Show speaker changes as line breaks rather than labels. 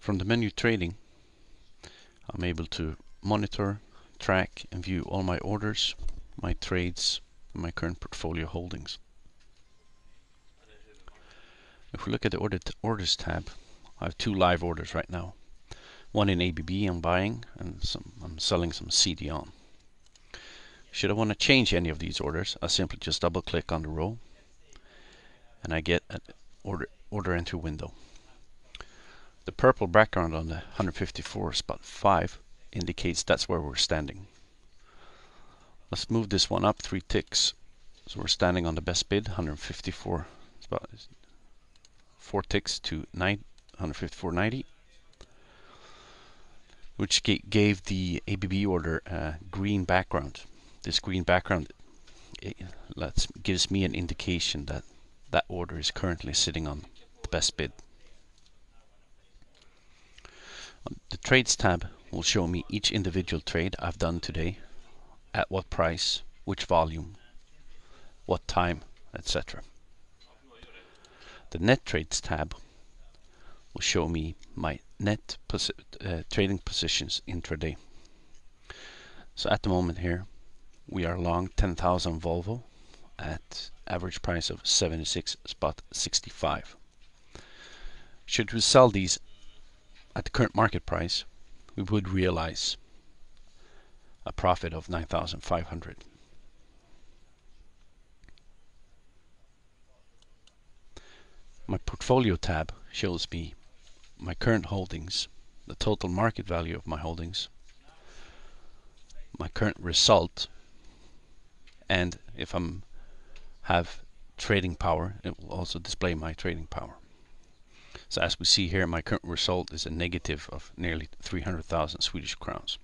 From the menu trading, I'm able to monitor, track and view all my orders, my trades, and my current portfolio holdings. If we look at the order orders tab, I have two live orders right now. One in ABB I'm buying and some, I'm selling some CDON. Should I want to change any of these orders, I simply just double click on the row and I get an order, order entry window. The purple background on the 154 spot 5 indicates that's where we're standing. Let's move this one up three ticks. So we're standing on the best bid, 154 spot, four ticks to 154.90, which gave the ABB order a green background. This green background lets gives me an indication that that order is currently sitting on the best bid. The trades tab will show me each individual trade I've done today, at what price, which volume, what time, etc. The net trades tab will show me my net posi uh, trading positions intraday. So at the moment here, we are long 10,000 Volvo at average price of 76 spot 65. Should we sell these at the current market price, we would realize a profit of 9,500. My portfolio tab shows me my current holdings, the total market value of my holdings, my current result, and if I'm have trading power, it will also display my trading power. So as we see here, my current result is a negative of nearly 300,000 Swedish crowns.